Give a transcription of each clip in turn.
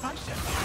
concept.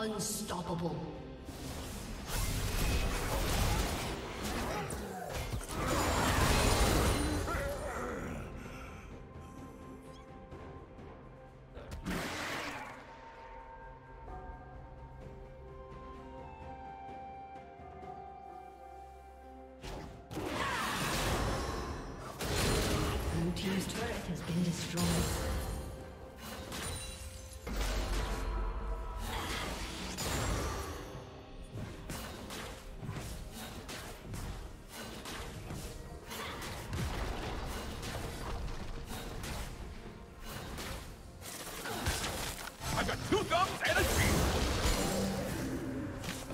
Unstoppable.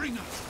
Bring us.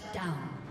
Shut down.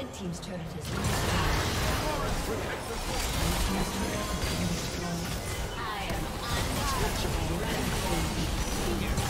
Red Team's turret has been I am untouchable. Red